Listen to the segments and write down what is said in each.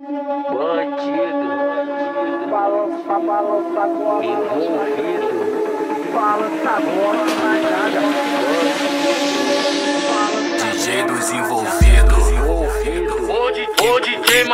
Bandido. Balança, balança, agora. Envolvido. Balança, tá agora, malhada. DJ dos envolvidos. Envolvido. Ô DJ, DJ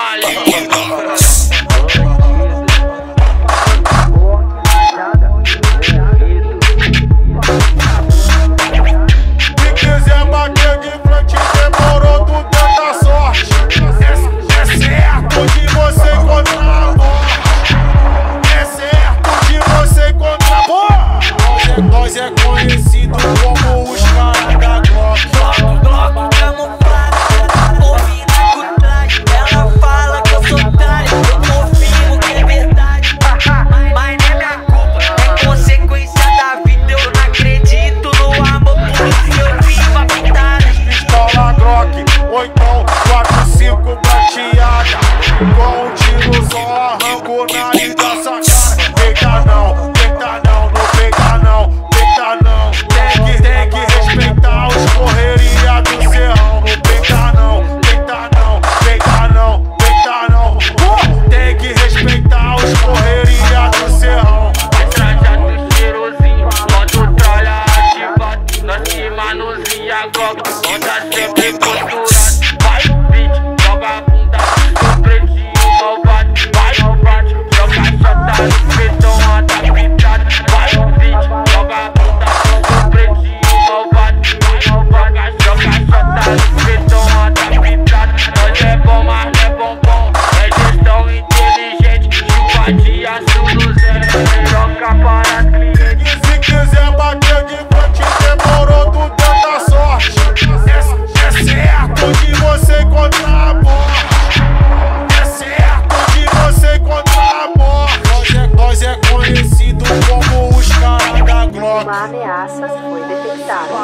Uma ameaça foi detectada.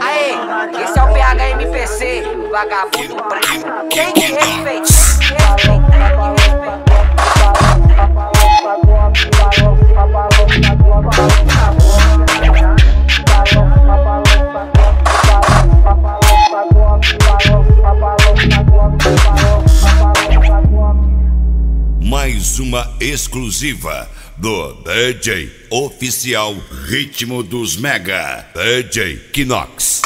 Aê, esse é o PHMPC, vagabundo preto. Tem que respeitar. mais uma exclusiva do DJ oficial Ritmo dos Mega, DJ Kinox.